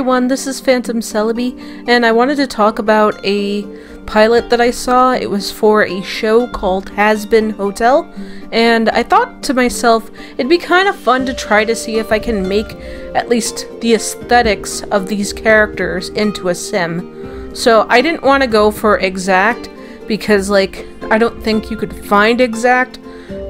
everyone, this is Phantom Celebi, and I wanted to talk about a pilot that I saw. It was for a show called Hazbin Hotel, and I thought to myself, it'd be kind of fun to try to see if I can make at least the aesthetics of these characters into a sim. So I didn't want to go for exact, because, like, I don't think you could find exact,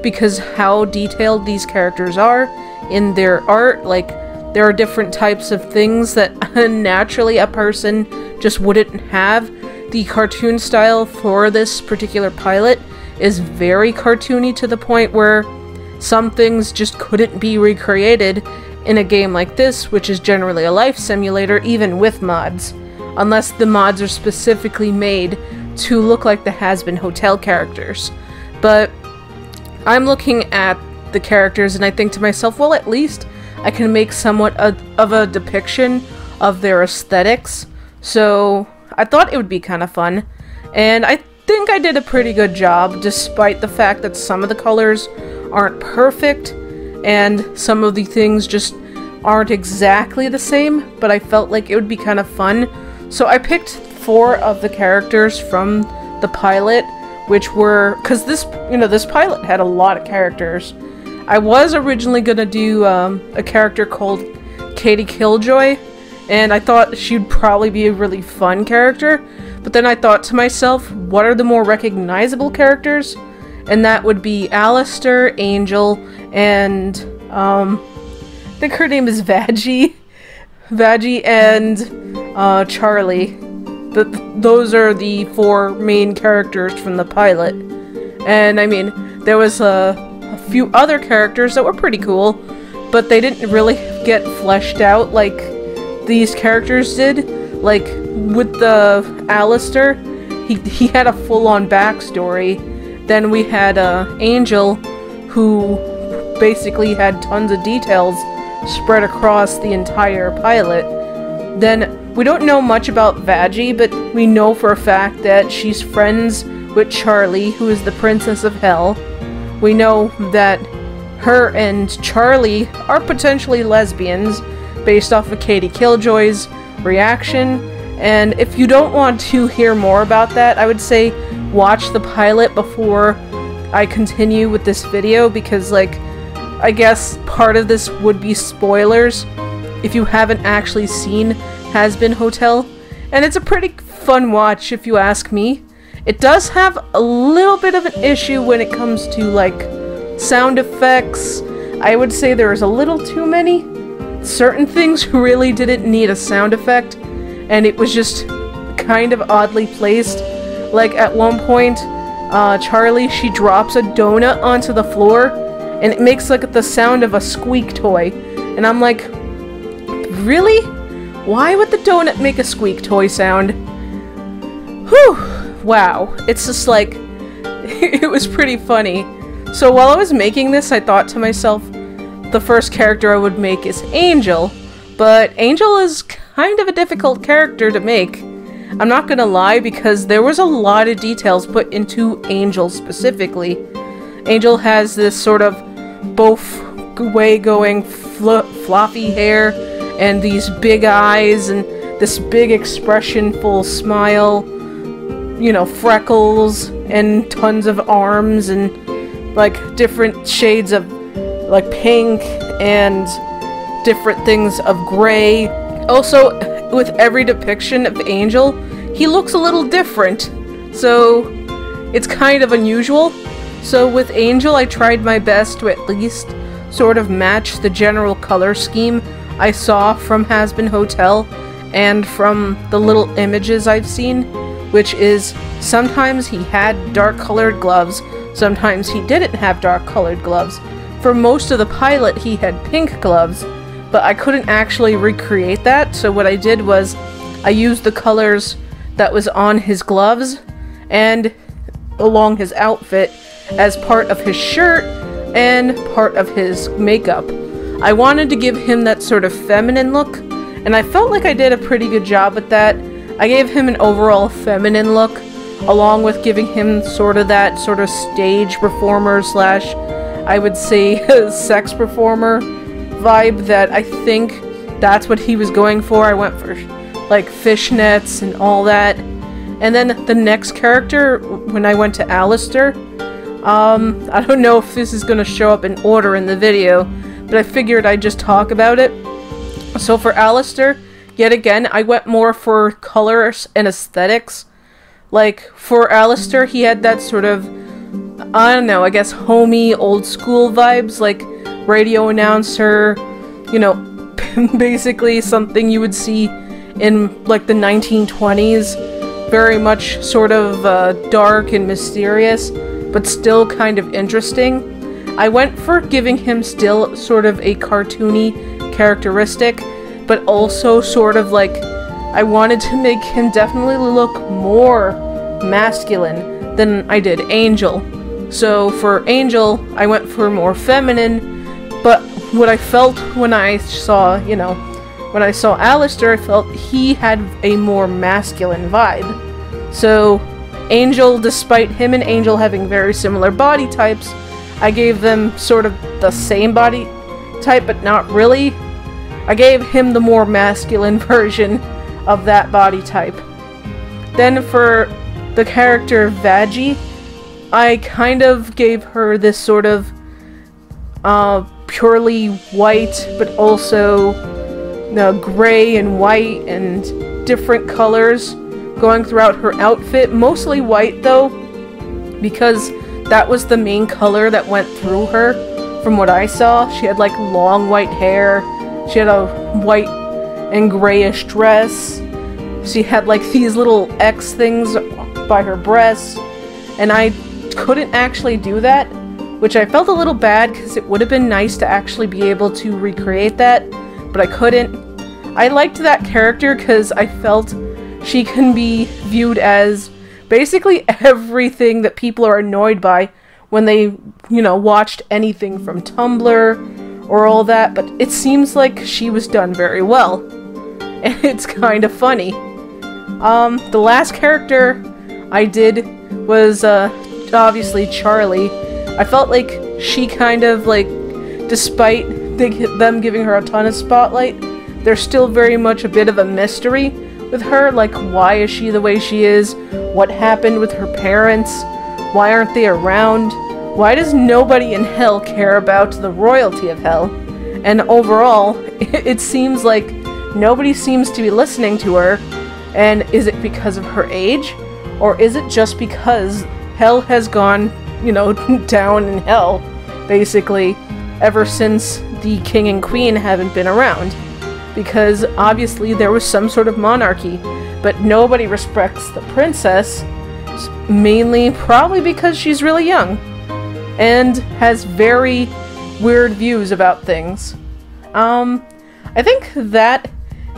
because how detailed these characters are in their art, like, there are different types of things that naturally a person just wouldn't have. The cartoon style for this particular pilot is very cartoony to the point where some things just couldn't be recreated in a game like this, which is generally a life simulator, even with mods. Unless the mods are specifically made to look like the Hazbin Hotel characters. But I'm looking at the characters and I think to myself, well, at least I can make somewhat of a depiction of their aesthetics. So I thought it would be kind of fun. And I think I did a pretty good job, despite the fact that some of the colors aren't perfect and some of the things just aren't exactly the same, but I felt like it would be kind of fun. So I picked four of the characters from the pilot, which were, because this, you know, this pilot had a lot of characters. I was originally gonna do um, a character called Katie Killjoy, and I thought she'd probably be a really fun character, but then I thought to myself, what are the more recognizable characters? And that would be Alistair, Angel, and um, I think her name is Vaggie. Vaggie and uh, Charlie. The, those are the four main characters from the pilot. And I mean, there was a a few other characters that were pretty cool, but they didn't really get fleshed out like these characters did. Like, with the Alistair, he, he had a full-on backstory. Then we had uh, Angel, who basically had tons of details spread across the entire pilot. Then we don't know much about Vaggie, but we know for a fact that she's friends with Charlie, who is the Princess of Hell. We know that her and Charlie are potentially lesbians based off of Katie Killjoy's reaction. And if you don't want to hear more about that, I would say watch the pilot before I continue with this video because, like, I guess part of this would be spoilers if you haven't actually seen Hazbin Hotel. And it's a pretty fun watch if you ask me. It does have a little bit of an issue when it comes to like sound effects. I would say there's a little too many. Certain things really didn't need a sound effect, and it was just kind of oddly placed. Like at one point, uh, Charlie, she drops a donut onto the floor, and it makes like the sound of a squeak toy. And I'm like, really? Why would the donut make a squeak toy sound? Whew wow. It's just like, it was pretty funny. So while I was making this, I thought to myself, the first character I would make is Angel, but Angel is kind of a difficult character to make. I'm not gonna lie because there was a lot of details put into Angel specifically. Angel has this sort of both way going fl floppy hair and these big eyes and this big expressionful smile you know, freckles and tons of arms and like different shades of like pink and different things of gray. Also, with every depiction of Angel, he looks a little different. So, it's kind of unusual. So with Angel, I tried my best to at least sort of match the general color scheme I saw from Hazbin Hotel and from the little images I've seen which is sometimes he had dark colored gloves, sometimes he didn't have dark colored gloves. For most of the pilot, he had pink gloves, but I couldn't actually recreate that, so what I did was I used the colors that was on his gloves and along his outfit as part of his shirt and part of his makeup. I wanted to give him that sort of feminine look, and I felt like I did a pretty good job with that. I gave him an overall feminine look, along with giving him sort of that sort of stage performer slash, I would say, sex performer vibe that I think that's what he was going for. I went for like fishnets and all that. And then the next character, when I went to Alistair, um, I don't know if this is going to show up in order in the video, but I figured I'd just talk about it. So for Alistair, yet again, I went more for colors and aesthetics. Like, for Alistair, he had that sort of, I don't know, I guess homey, old school vibes, like radio announcer, you know, basically something you would see in like the 1920s. Very much sort of uh, dark and mysterious, but still kind of interesting. I went for giving him still sort of a cartoony characteristic, but also sort of like I wanted to make him definitely look more masculine than I did Angel. So for Angel, I went for more feminine, but what I felt when I saw, you know, when I saw Alistair, I felt he had a more masculine vibe. So Angel, despite him and Angel having very similar body types, I gave them sort of the same body type, but not really. I gave him the more masculine version of that body type. Then for the character Vaggie, I kind of gave her this sort of uh, purely white, but also uh, gray and white and different colors going throughout her outfit. Mostly white though, because that was the main color that went through her from what I saw. She had like long white hair, she had a white and grayish dress, she had like these little X things by her breasts, and I couldn't actually do that which I felt a little bad because it would have been nice to actually be able to recreate that, but I couldn't. I liked that character because I felt she can be viewed as basically everything that people are annoyed by when they, you know, watched anything from Tumblr or all that, but it seems like she was done very well. And it's kind of funny. Um, the last character I did was, uh, obviously Charlie. I felt like she kind of like, despite them giving her a ton of spotlight, there's still very much a bit of a mystery with her. Like, why is she the way she is? What happened with her parents? Why aren't they around? Why does nobody in hell care about the royalty of hell? And overall, it seems like nobody seems to be listening to her. And is it because of her age? Or is it just because hell has gone you know, down in hell, basically, ever since the king and queen haven't been around. Because obviously there was some sort of monarchy, but nobody respects the princess, mainly probably because she's really young and has very weird views about things. Um, I think that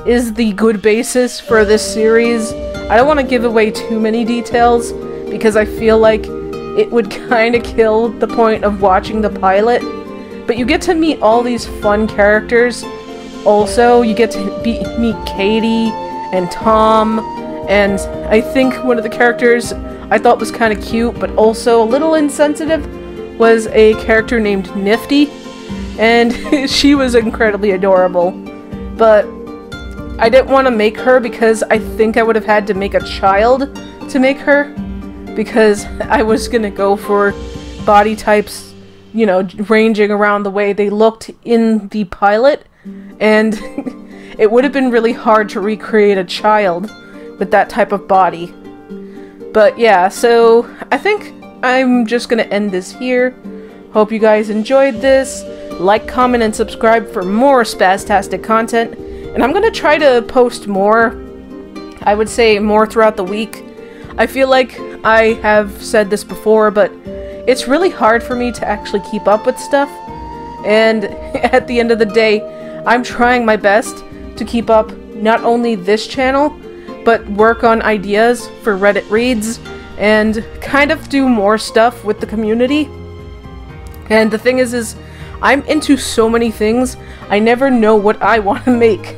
is the good basis for this series. I don't want to give away too many details because I feel like it would kind of kill the point of watching the pilot. But you get to meet all these fun characters. Also, you get to meet Katie and Tom, and I think one of the characters I thought was kind of cute, but also a little insensitive, was a character named Niffty, and she was incredibly adorable. But I didn't want to make her because I think I would have had to make a child to make her, because I was gonna go for body types, you know, ranging around the way they looked in the pilot, and it would have been really hard to recreate a child with that type of body. But yeah, so I think I'm just gonna end this here. Hope you guys enjoyed this. Like, comment, and subscribe for more Spaztastic content. And I'm gonna try to post more. I would say more throughout the week. I feel like I have said this before, but it's really hard for me to actually keep up with stuff. And at the end of the day, I'm trying my best to keep up not only this channel, but work on ideas for Reddit reads and kind of do more stuff with the community. And the thing is, is I'm into so many things, I never know what I want to make.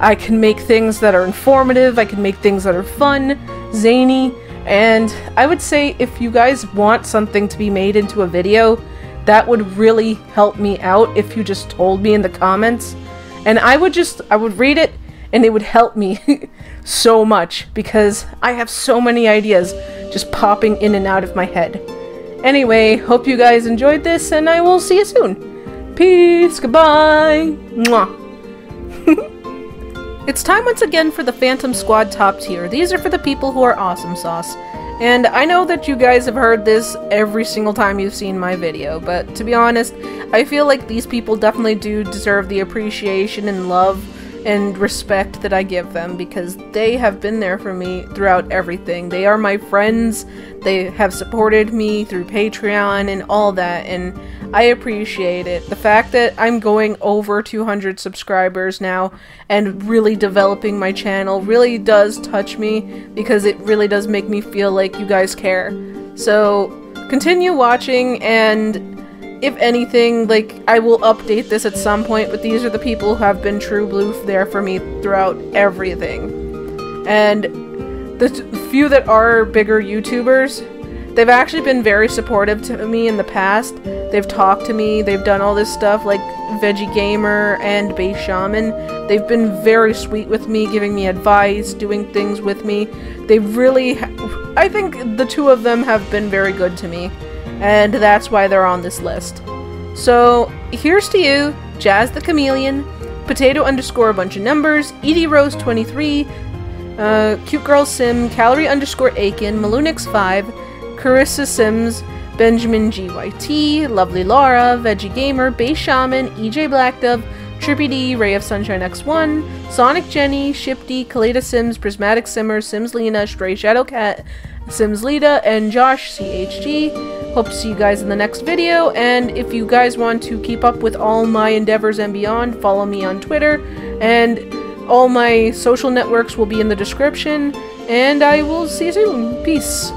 I can make things that are informative, I can make things that are fun, zany, and I would say if you guys want something to be made into a video, that would really help me out if you just told me in the comments. And I would just, I would read it and it would help me so much because I have so many ideas just popping in and out of my head. Anyway, hope you guys enjoyed this and I will see you soon. Peace, goodbye. Mwah. it's time once again for the Phantom Squad top tier. These are for the people who are awesome sauce. And I know that you guys have heard this every single time you've seen my video, but to be honest, I feel like these people definitely do deserve the appreciation and love and respect that I give them because they have been there for me throughout everything. They are my friends, they have supported me through Patreon and all that, and I appreciate it. The fact that I'm going over 200 subscribers now and really developing my channel really does touch me because it really does make me feel like you guys care. So, continue watching and if anything, like, I will update this at some point, but these are the people who have been true blue there for me throughout everything. And the few that are bigger YouTubers, they've actually been very supportive to me in the past. They've talked to me, they've done all this stuff, like Veggie Gamer and Base Shaman. They've been very sweet with me, giving me advice, doing things with me. They really, I think the two of them have been very good to me and that's why they're on this list. So here's to you, Jazz the Chameleon, Potato underscore a bunch of numbers, Edie Rose 23, uh, Cute Girl Sim, Calorie underscore Aiken, Malunix5, Carissa Sims, Benjamin GYT, Lovely Laura, Veggie Gamer, Base Shaman, EJ Black Dove, Trippy D, Ray of Sunshine X1, Sonic Jenny, Shifty, Kaleda Sims, Prismatic Simmer, Sims Lena, Stray Shadow Cat, Sims Lita, and Josh CHG. Hope to see you guys in the next video, and if you guys want to keep up with all my endeavors and beyond, follow me on Twitter, and all my social networks will be in the description, and I will see you soon. Peace.